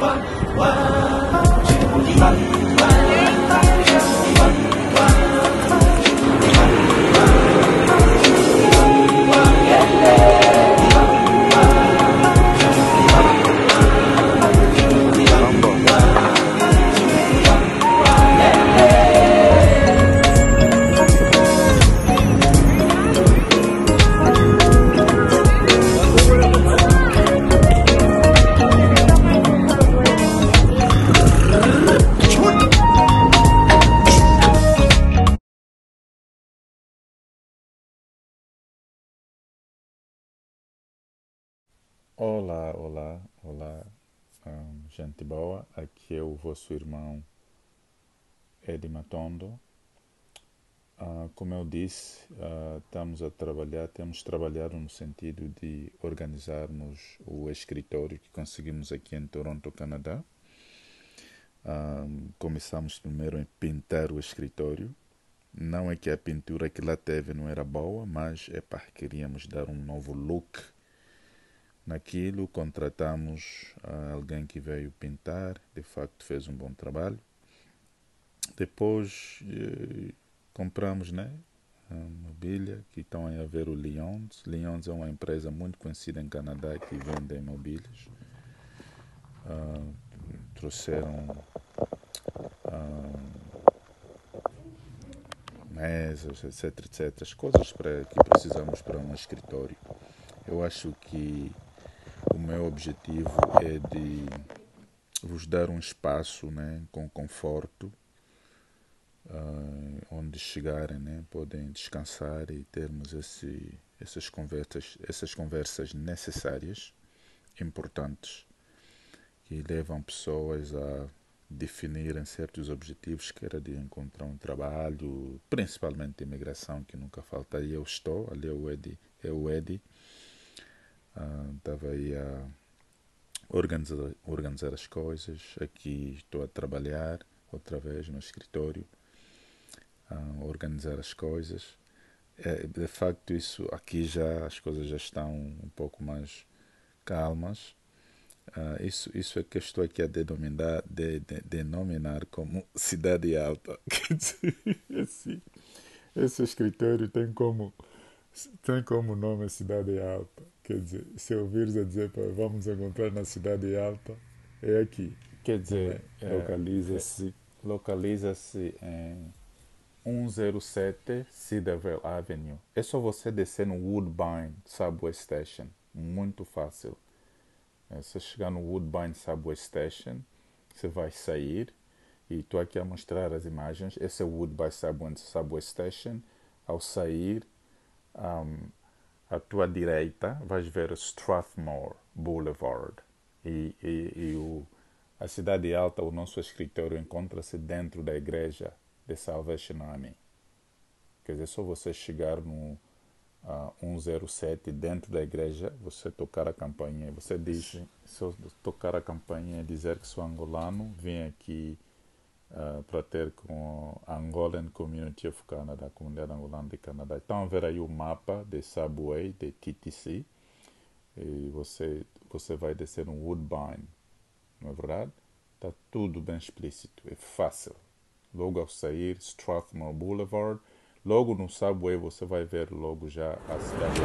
欢 Olá, olá, olá, hum, gente boa. Aqui é o vosso irmão Edi Matondo. Ah, como eu disse, ah, estamos a trabalhar, temos trabalhado no sentido de organizarmos o escritório que conseguimos aqui em Toronto, Canadá. Ah, começamos primeiro em pintar o escritório. Não é que a pintura que lá teve não era boa, mas é para queríamos dar um novo look naquilo, contratamos uh, alguém que veio pintar, de facto fez um bom trabalho. Depois eh, compramos né, a mobília, que estão a ver o Lyons. Lyons é uma empresa muito conhecida em Canadá que vende imóveis. Uh, trouxeram uh, mesas, etc, etc. As coisas para, que precisamos para um escritório. Eu acho que o meu objetivo é de vos dar um espaço né, com conforto, uh, onde chegarem, né, podem descansar e termos esse, essas, conversas, essas conversas necessárias, importantes, que levam pessoas a definirem certos objetivos, que era de encontrar um trabalho, principalmente imigração, que nunca falta. E eu estou, ali é o Edi, é o Edi estava uh, aí a organizar, organizar as coisas. Aqui estou a trabalhar outra vez no escritório, uh, organizar as coisas. É, de facto, isso aqui já as coisas já estão um pouco mais calmas. Uh, isso, isso é que estou aqui a denominar, de, de, denominar como cidade alta. Esse, esse escritório tem como, tem como nome cidade alta. Quer dizer, se ouvires a dizer para vamos encontrar na cidade alta, é aqui. Quer dizer, é, localiza-se é, localiza-se em 107 Cedarville Avenue. É só você descer no Woodbine Subway Station. Muito fácil. É, se chegar no Woodbine Subway Station, você vai sair e estou aqui a mostrar as imagens. Esse é o Woodbine Subway, Subway Station. Ao sair, um, à tua direita vais ver Strathmore Boulevard e, e, e o, a cidade alta, o nosso escritório encontra-se dentro da igreja de Salvation Army. Quer dizer, só você chegar no uh, 107 dentro da igreja, você tocar a campainha, você diz, se eu tocar a campainha e dizer que sou angolano, vim aqui uh, para ter com a Angolan Community of Canada, a comunidade angolana de Canadá. Então, ver aí o mapa de Subway, de TTC, e você, você vai descer no Woodbine, não é verdade? Está tudo bem explícito, é fácil. Logo ao sair, Strathmore Boulevard, logo no Subway você vai ver logo já a cidade.